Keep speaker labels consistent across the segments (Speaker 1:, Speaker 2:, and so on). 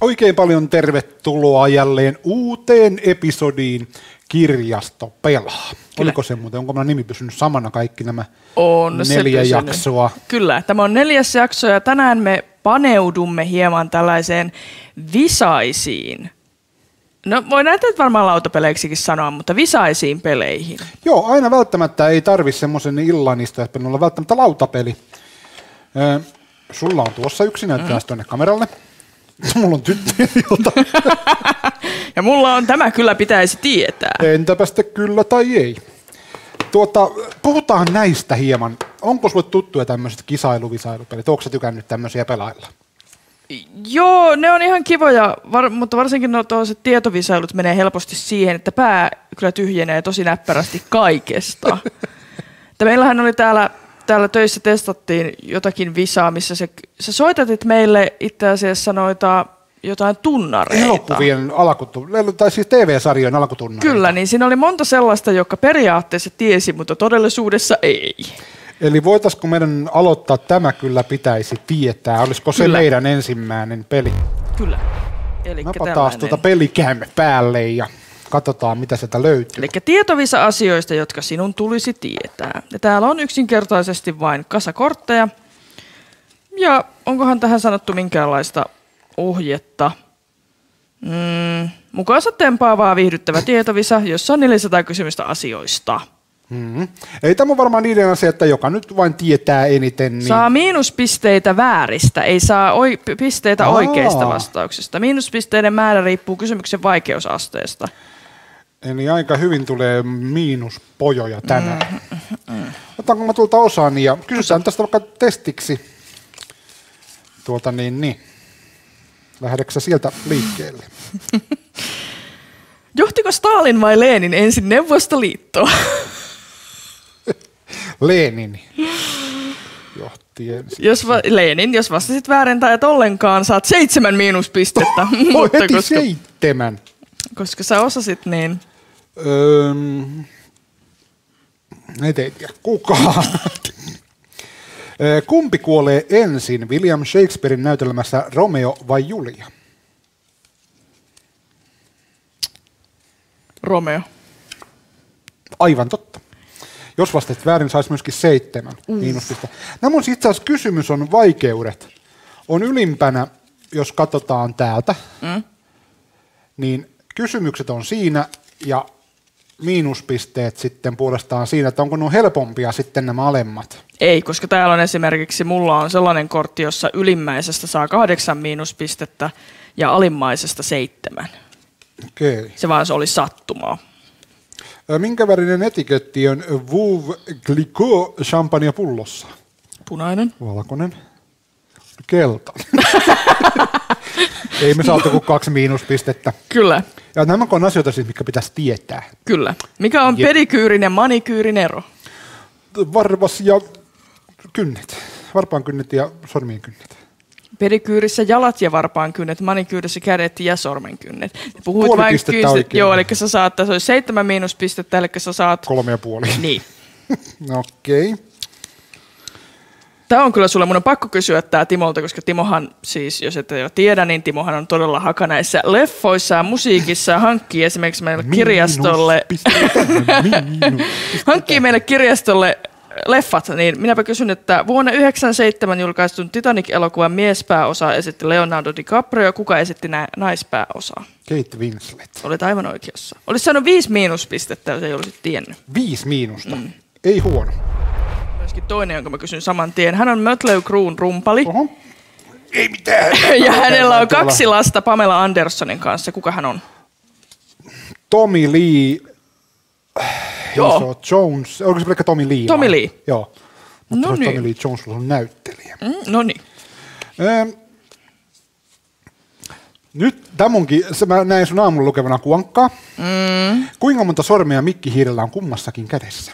Speaker 1: Oikein paljon tervetuloa jälleen uuteen episodiin Kirjasto pelaa. Kyllä. Oliko se muuten, onko mä nimi pysynyt samana kaikki nämä
Speaker 2: On
Speaker 1: neljä jaksoa?
Speaker 2: Kyllä, tämä on neljäs jakso ja tänään me paneudumme hieman tällaiseen visaisiin. No voi näitä varmaan lautapeleiksikin sanoa, mutta visaisiin peleihin.
Speaker 1: Joo, aina välttämättä ei tarvi semmoisen illanista, että olla välttämättä lautapeli. Ö, sulla on tuossa yksi, näyttää mm. tuonne kameralle. Mulla on tyttö, jota
Speaker 2: Ja mulla on tämä kyllä pitäisi tietää.
Speaker 1: entäpä sitten kyllä tai ei. Tuota, puhutaan näistä hieman. Onko sulle tuttuja tämmöiset kisailuvisailupelit? Onko sä tykännyt tämmöisiä pelailla?
Speaker 2: Joo, ne on ihan kivoja, var, mutta varsinkin no tuollaiset tietovisailut menee helposti siihen, että pää kyllä tyhjenee tosi näppärästi kaikesta. että meillähän oli täällä, täällä töissä testattiin jotakin visaa, missä se, sä soitatit meille itse asiassa noita jotain tunnareita.
Speaker 1: Elokuvien alkutu, tai siis TV-sarjojen alkutunnareita.
Speaker 2: Kyllä, niin siinä oli monta sellaista, joka periaatteessa tiesi, mutta todellisuudessa ei.
Speaker 1: Eli voitaisiko meidän aloittaa tämä kyllä pitäisi tietää? Olisiko se
Speaker 2: Kyllä.
Speaker 1: meidän ensimmäinen peli?
Speaker 2: Kyllä. Eli
Speaker 1: Napataan tuota pelikäämme päälle ja katsotaan mitä sieltä löytyy.
Speaker 2: Eli tietovisa-asioista, jotka sinun tulisi tietää. Ja täällä on yksinkertaisesti vain kasakortteja. Ja onkohan tähän sanottu minkäänlaista ohjetta? Mm, mukaansa tempaavaa viihdyttävä tietovisa, jossa on 400 kysymystä asioista.
Speaker 1: Mm-hmm. Ei tämä on varmaan niiden asia, että joka nyt vain tietää eniten. Niin...
Speaker 2: Saa miinuspisteitä vääristä, ei saa oi- pisteitä
Speaker 1: Aa.
Speaker 2: oikeista vastauksista. Miinuspisteiden määrä riippuu kysymyksen vaikeusasteesta.
Speaker 1: Eli aika hyvin tulee miinuspojoja tänään. Otanko mä tuolta osan ja kysytään tästä vaikka testiksi. Tuota niin, niin. Lähdetkö sieltä liikkeelle?
Speaker 2: Johtiko Stalin vai Lenin ensin Neuvostoliittoa?
Speaker 1: Lenin johti ensin.
Speaker 2: Jos va- Lenin, jos vastasit väärin tai et ollenkaan, saat seitsemän miinuspistettä.
Speaker 1: Oi,
Speaker 2: Mutta
Speaker 1: heti
Speaker 2: koska,
Speaker 1: seitsemän.
Speaker 2: koska sä osasit, niin
Speaker 1: Öö, ei tiedä kukaan. Kumpi kuolee ensin, William Shakespearein näytelmässä Romeo vai Julia?
Speaker 2: Romeo.
Speaker 1: Aivan totta. Jos vastasit väärin, saisi myöskin seitsemän miinuspistä. Nämä on itse asiassa kysymys on vaikeudet. On ylimpänä, jos katsotaan täältä,
Speaker 2: Mm?
Speaker 1: niin kysymykset on siinä ja miinuspisteet sitten puolestaan siinä, että onko nuo helpompia sitten nämä alemmat.
Speaker 2: Ei, koska täällä on esimerkiksi, mulla on sellainen kortti, jossa ylimmäisestä saa kahdeksan miinuspistettä ja alimmaisesta seitsemän.
Speaker 1: Okei.
Speaker 2: Se vaan se oli sattumaa.
Speaker 1: Minkä värinen etiketti on Vouv Clicquot champagne pullossa?
Speaker 2: Punainen.
Speaker 1: Valkoinen. Keltainen. Ei me saatu kuin kaksi miinuspistettä.
Speaker 2: Kyllä,
Speaker 1: Ja nämä on asioita siis, mitkä pitäisi tietää.
Speaker 2: kyllä. Mikä on pedikyyrin ja manikyyrin ero?
Speaker 1: Varvas ja kynnet. Varpaan kynnet ja sormien kynnet.
Speaker 2: Pedikyyrissä jalat ja varpaan kynnet, manikyyrissä kädet ja sormenkynnet. Puhuit
Speaker 1: Puoli
Speaker 2: vain kyynistä-. Joo, eli sä saat, tässä olisi seitsemän miinuspistettä, eli sä saat...
Speaker 1: Kolme ja puoli.
Speaker 2: Niin.
Speaker 1: No, Okei. Okay.
Speaker 2: Tämä on kyllä sulle, mun on pakko kysyä tämä Timolta, koska Timohan siis, jos et jo tiedä, niin Timohan on todella haka näissä leffoissa ja musiikissa hankkii esimerkiksi meille kirjastolle, hankkii meille kirjastolle leffat, niin minäpä kysyn, että vuonna 1997 julkaistun Titanic-elokuvan miespääosa esitti Leonardo DiCaprio, kuka esitti nä- naispääosaa?
Speaker 1: Kate Winslet.
Speaker 2: Olet aivan oikeassa. Olisi saanut viisi miinuspistettä, jos ei olisi tiennyt.
Speaker 1: Viisi miinusta. Mm. Ei huono.
Speaker 2: Myöskin toinen, jonka mä kysyn saman tien. Hän on Mötley Cruen rumpali.
Speaker 1: Oho. Ei mitään.
Speaker 2: Ja hänellä on kaksi lasta Pamela Andersonin kanssa. Kuka hän on?
Speaker 1: Tommy Lee.
Speaker 2: Joo.
Speaker 1: Iso Jones. Onko se pelkkä Tommy Lee?
Speaker 2: Tommy
Speaker 1: vai?
Speaker 2: Lee.
Speaker 1: Joo. Mutta
Speaker 2: No
Speaker 1: se
Speaker 2: niin.
Speaker 1: Tommy Lee Jones on näyttelijä.
Speaker 2: Mm, no niin.
Speaker 1: Öö, nyt tämänkin, se mä näin sun aamulla lukevana kuankkaa.
Speaker 2: Mm,
Speaker 1: Kuinka monta sormea mikkihiirellä on kummassakin kädessä?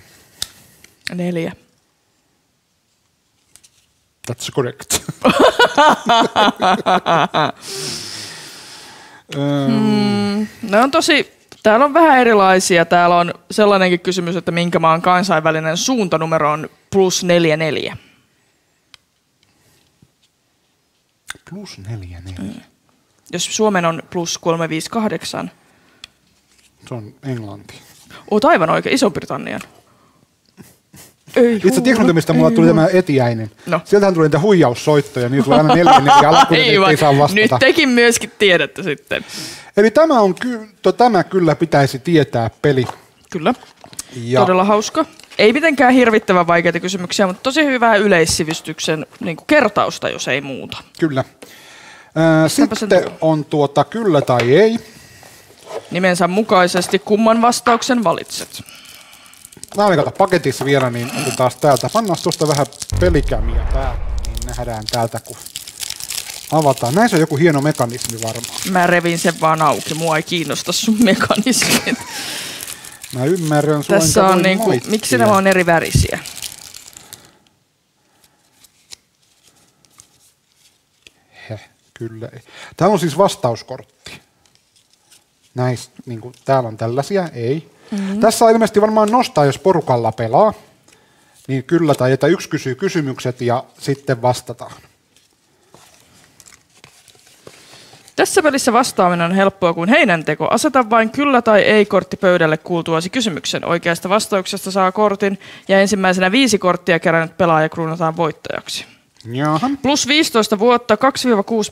Speaker 2: neljä.
Speaker 1: That's correct.
Speaker 2: Mm, ne on tosi... Täällä on vähän erilaisia. Täällä on sellainenkin kysymys, että minkä maan kansainvälinen suuntanumero on plus neljä neljä.
Speaker 1: Plus neljä neljä.
Speaker 2: Jos Suomen on plus 358.
Speaker 1: Se on englanti.
Speaker 2: Oot aivan oikein, Iso-Britannian. Ei
Speaker 1: Itse tiedätkö, mistä mulla tuli tämä etiäinen?
Speaker 2: No.
Speaker 1: Sieltähän tuli niitä huijaussoittoja, niin tulee aina neljä neljä alkuun, niin ei saa vastata.
Speaker 2: Nyt tekin myöskin tiedätte sitten.
Speaker 1: Eli tämä, on ky- to, tämä kyllä pitäisi tietää peli.
Speaker 2: Kyllä,
Speaker 1: Ja
Speaker 2: todella hauska. Ei mitenkään hirvittävän vaikeita kysymyksiä, mutta tosi hyvää yleissivistyksen niin kuin kertausta, jos ei muuta.
Speaker 1: Kyllä. Sitten
Speaker 2: tuo?
Speaker 1: on tuota kyllä tai ei.
Speaker 2: Nimensä mukaisesti kumman vastauksen valitset.
Speaker 1: Mä olin kato paketissa vielä, niin otetaan täältä. Pannaan tuosta vähän pelikämiä täältä, niin nähdään täältä, kun avataan. Näissä on joku hieno mekanismi varmaan.
Speaker 2: Mä revin sen vaan auki, mua ei kiinnosta sun mekanismit.
Speaker 1: Mä ymmärrän sua,
Speaker 2: Tässä on niinku,
Speaker 1: moittia.
Speaker 2: miksi nämä on eri värisiä?
Speaker 1: Heh, kyllä ei. Täällä on siis vastauskortti. Näistä, niin kuin, täällä on tällaisia, ei. Mm-hmm. Tässä on ilmeisesti varmaan nostaa, jos porukalla pelaa. Niin kyllä, tai että yksi kysyy kysymykset ja sitten vastataan.
Speaker 2: Tässä pelissä vastaaminen on helppoa kuin heinänteko. Aseta vain kyllä tai ei kortti pöydälle kuultuasi kysymyksen. Oikeasta vastauksesta saa kortin ja ensimmäisenä viisi korttia kerännyt pelaaja kruunataan voittajaksi.
Speaker 1: Jaha.
Speaker 2: Plus 15 vuotta, 2-6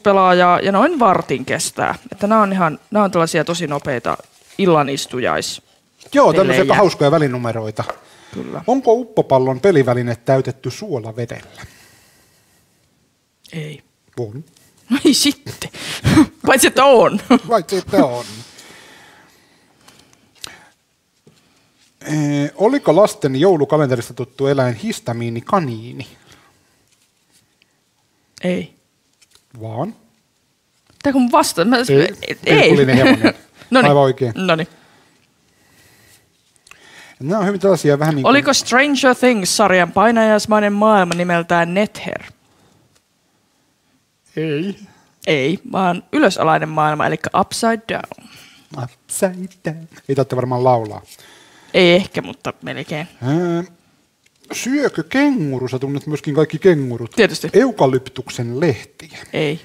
Speaker 2: pelaajaa ja noin vartin kestää. Että nämä on ihan, nämä on tällaisia tosi nopeita illanistujais.
Speaker 1: Joo, tämmöisiä
Speaker 2: Pelejä.
Speaker 1: hauskoja välinumeroita.
Speaker 2: Kyllä.
Speaker 1: Onko uppopallon peliväline täytetty suolavedellä?
Speaker 2: Ei.
Speaker 1: On.
Speaker 2: No ei sitten. Paitsi että on.
Speaker 1: Vai että on. Eh, oliko lasten joulukalenterista tuttu eläin histamiini kaniini?
Speaker 2: ei.
Speaker 1: Vaan?
Speaker 2: Tää kun vasta... Mä,
Speaker 1: Ei. Pilkullinen hevonen. Aivan oikein.
Speaker 2: Noniin.
Speaker 1: Nämä on hyvin tällaisia vähän niin kuin...
Speaker 2: Oliko Stranger Things-sarjan painajaismainen maailma nimeltään Nether?
Speaker 1: Ei.
Speaker 2: Ei, vaan ylösalainen maailma, eli Upside Down.
Speaker 1: Upside down. Ei tarvitse varmaan laulaa.
Speaker 2: Ei ehkä, mutta melkein.
Speaker 1: Öö, syökö kenguru? Sä tunnet myöskin kaikki kengurut.
Speaker 2: Tietysti.
Speaker 1: Eukalyptuksen lehtiä.
Speaker 2: Ei.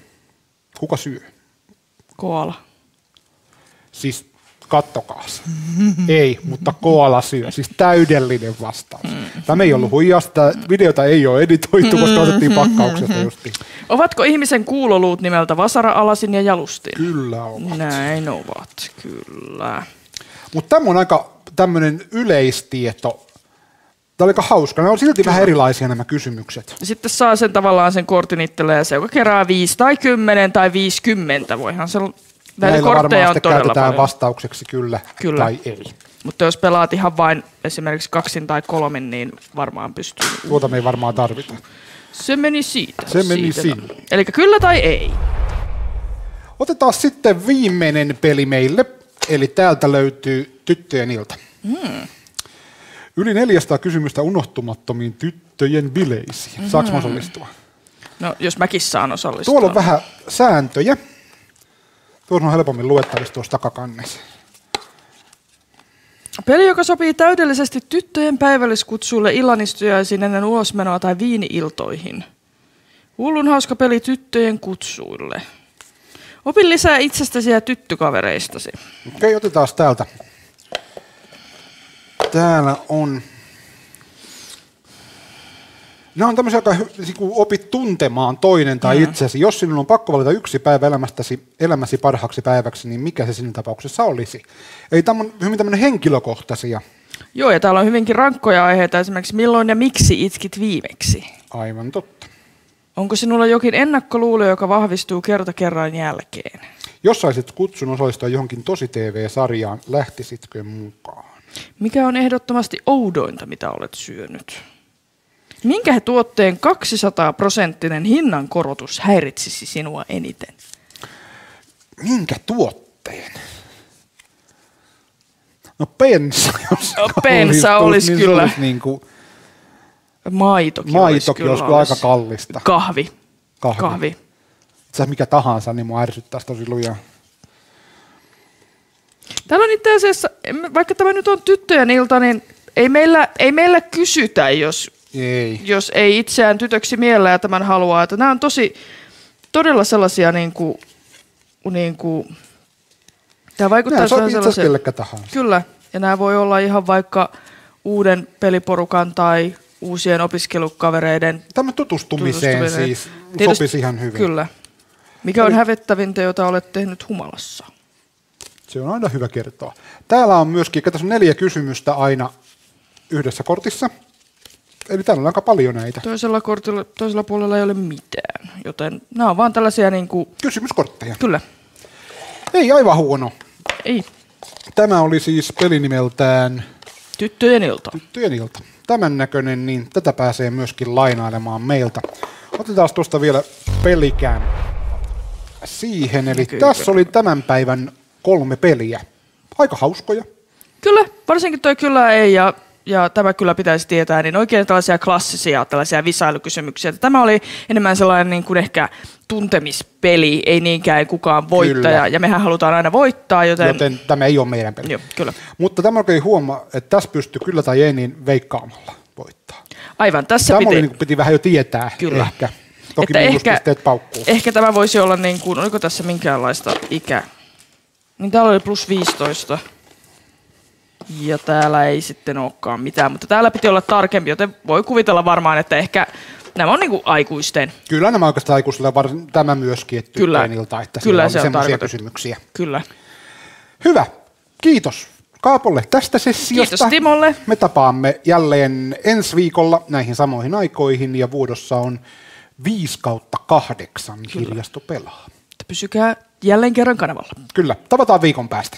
Speaker 1: Kuka syö?
Speaker 2: Koala.
Speaker 1: Siis kattokaas. ei, mutta koala syö. Siis täydellinen vastaus. Tämä ei ollut huijausta. Tämä videota ei ole editoitu, koska otettiin pakkauksesta justiin.
Speaker 2: Ovatko ihmisen kuuloluut nimeltä vasara, alasin ja jalustin?
Speaker 1: Kyllä on.
Speaker 2: Näin ovat, kyllä.
Speaker 1: Mutta tämä on aika tämmöinen yleistieto. Tämä oli aika hauska. Nämä on silti vähän erilaisia nämä kysymykset.
Speaker 2: Sitten saa sen tavallaan sen kortin itselleen ja se, joka kerää 5 tai 10 tai 50. Voihan se, näitä
Speaker 1: Näillä varmaan
Speaker 2: kortteja on todella
Speaker 1: käytetään
Speaker 2: paljon.
Speaker 1: vastaukseksi kyllä,
Speaker 2: Kyllä.
Speaker 1: tai ei.
Speaker 2: Mutta jos pelaat ihan vain esimerkiksi kaksin tai kolmin, niin varmaan pystyy.
Speaker 1: Tuota me ei varmaan tarvita.
Speaker 2: Se meni siitä.
Speaker 1: Se meni
Speaker 2: siitä.
Speaker 1: sinne.
Speaker 2: Eli kyllä tai ei.
Speaker 1: Otetaan sitten viimeinen peli meille. Eli täältä löytyy tyttöjen ilta.
Speaker 2: Hmm.
Speaker 1: Yli 400 kysymystä unohtumattomiin tyttöjen bileisiin.
Speaker 2: Hmm.
Speaker 1: Saanko mä osallistua?
Speaker 2: No, jos mäkin saan osallistua.
Speaker 1: Tuolla on vähän sääntöjä. Tuossa on helpommin luettavissa tuossa takakannessa.
Speaker 2: Peli, joka sopii täydellisesti tyttöjen päivälliskutsuille illanistujaisiin ennen ulosmenoa tai viini-iltoihin. Hullun hauska peli tyttöjen kutsuille. Opin lisää itsestäsi ja tyttökavereistasi.
Speaker 1: Okei, otetaan täältä. Täällä on... Nämä on tämmöisiä, jotka niin kuin opit tuntemaan toinen tai mm. itsesi. Jos sinulla on pakko valita yksi päivä elämästäsi, elämäsi parhaaksi päiväksi, niin mikä se sinun tapauksessa olisi? Eli tämä on hyvin tämmöinen henkilökohtaisia.
Speaker 2: Joo, ja täällä on hyvinkin rankkoja aiheita, esimerkiksi milloin ja miksi itkit viimeksi?
Speaker 1: Aivan totta.
Speaker 2: Onko sinulla jokin ennakkoluulo, joka vahvistuu kerta kerran jälkeen?
Speaker 1: Jos saisit kutsun osallistua johonkin tosi TV-sarjaan, lähtisitkö mukaan?
Speaker 2: Mikä on ehdottomasti oudointa, mitä olet syönyt? Minkä tuotteen 200 prosenttinen hinnankorotus häiritsisi sinua eniten?
Speaker 1: Minkä tuotteen? No pensa, jos
Speaker 2: No, pensa olisi
Speaker 1: niin
Speaker 2: kyllä.
Speaker 1: Olisi niin kuin,
Speaker 2: Maitokin,
Speaker 1: maitokin
Speaker 2: olisi
Speaker 1: olisi
Speaker 2: kyllä
Speaker 1: aika
Speaker 2: olisi.
Speaker 1: kallista.
Speaker 2: Kahvi.
Speaker 1: Kahvi.
Speaker 2: Kahvi.
Speaker 1: Itse mikä tahansa, niin mua ärsyttäisi tosi lujaa.
Speaker 2: Täällä on itse asiassa, vaikka tämä nyt on tyttöjen ilta, niin ei meillä, ei meillä kysytä, jos,
Speaker 1: Ei.
Speaker 2: jos ei itseään tytöksi miellä ja tämän haluaa. Että nämä on tosi, todella sellaisia niin kuin niin kuin, tämä vaikuttaa
Speaker 1: Nämä sopii itse tahansa.
Speaker 2: Kyllä, ja nämä voi olla ihan vaikka uuden peliporukan tai uusien opiskelukavereiden
Speaker 1: Tämä tutustumiseen
Speaker 2: tutustuminen.
Speaker 1: siis
Speaker 2: Tietysti-
Speaker 1: sopisi ihan hyvin.
Speaker 2: Kyllä. Mikä on hävettävintä, jota olet tehnyt humalassa?
Speaker 1: Se on aina hyvä kertoa. Täällä on myöskin, on neljä kysymystä aina yhdessä kortissa. Eli täällä on aika paljon näitä
Speaker 2: Toisella, kortilla, toisella puolella ei ole mitään, joten nämä on vaan tällaisia niin kuin,
Speaker 1: kysymyskortteja.
Speaker 2: kyllä,
Speaker 1: Ei aivan huono.
Speaker 2: ei,
Speaker 1: Tämä oli siis peli nimeltään
Speaker 2: tyttöjen ilta.
Speaker 1: Työn ilta. Tämän näköinen, niin tätä pääsee myöskin lainailemaan meiltä. Otetaan tuosta vielä pelikään siihen. Eli
Speaker 2: Näkyykö?
Speaker 1: tässä oli tämän päivän kolme peliä. Aika hauskoja.
Speaker 2: Kyllä, varsinkin toi kyllä ei ja, ja tämä kyllä pitäisi tietää, niin oikein tällaisia klassisia tällaisia visailukysymyksiä. Tämä oli enemmän sellainen niin kuin ehkä tuntemispeli, ei niinkään kukaan voittaja.
Speaker 1: Kyllä.
Speaker 2: Ja mehän halutaan aina voittaa, joten...
Speaker 1: Joten tämä ei ole meidän peli.
Speaker 2: Joo, kyllä.
Speaker 1: Mutta tämä oikein huomaa, että tässä pystyy kyllä tai ei niin veikkaamalla voittaa.
Speaker 2: Aivan, tässä
Speaker 1: Tämä
Speaker 2: piti...
Speaker 1: oli, niin kuin piti vähän jo tietää
Speaker 2: Kyllä.
Speaker 1: ehkä. Toki
Speaker 2: Että ehkä-
Speaker 1: paukkuu.
Speaker 2: Ehkä tämä voisi olla niin kuin, oliko tässä minkäänlaista ikä? Niin täällä oli plus 15. Ja täällä ei sitten olekaan mitään, mutta täällä piti olla tarkempi, joten voi kuvitella varmaan, että ehkä nämä on niin kuin aikuisten.
Speaker 1: Kyllä nämä oikeastaan aikuisille varsin tämä myöskin, että
Speaker 2: Kyllä.
Speaker 1: ilta, että
Speaker 2: Kyllä se on
Speaker 1: semmoisia kysymyksiä.
Speaker 2: Kyllä.
Speaker 1: Hyvä. Kiitos Kaapolle tästä sessiosta.
Speaker 2: Kiitos Timolle.
Speaker 1: Me tapaamme jälleen ensi viikolla näihin samoihin aikoihin ja vuodossa on 5 kautta 8 kirjasto pelaa.
Speaker 2: Pysykää jälleen kerran kanavalla.
Speaker 1: Kyllä, tavataan viikon päästä.